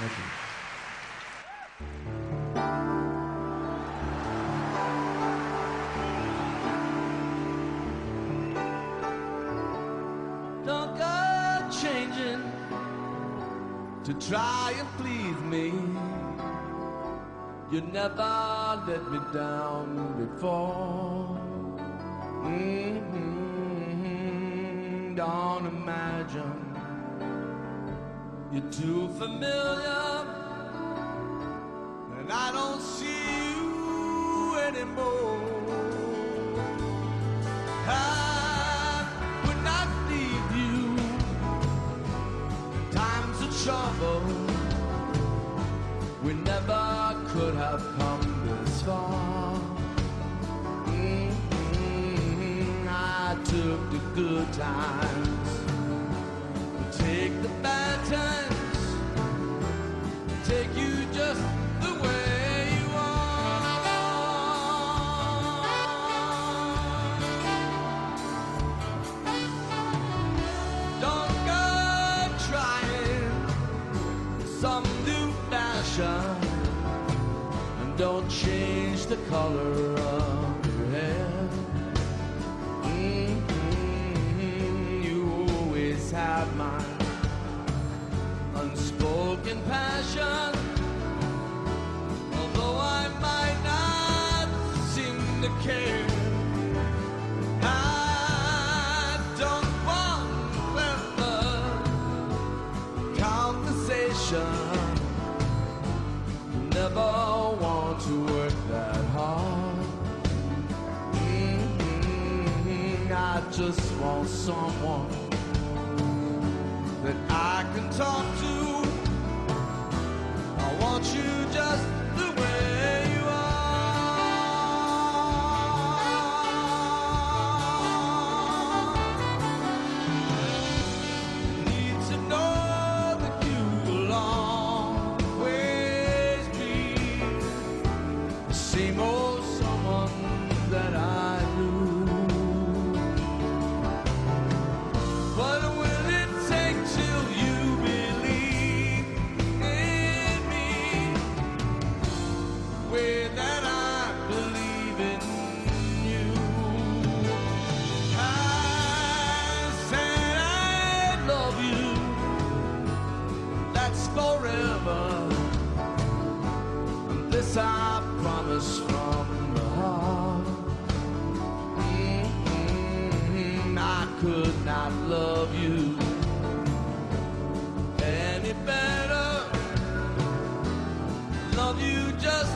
Thank you. Don't go changing to try and please me. You never let me down before. Mm-hmm. Don't imagine you're too familiar, and I don't see you anymore. I would not leave you times of trouble. We never could have come this far. Mm-hmm. I took the good times, take the bad some new fashion and don't change the color of your hair. Mhm, You always have my unspoken passion. Although I might not seem to care. Conversation. Never want to work that hard. Mhm, I just want someone that I can talk to. I want you the This I promise from the heart. Mhm, I could not love you any better. Love you just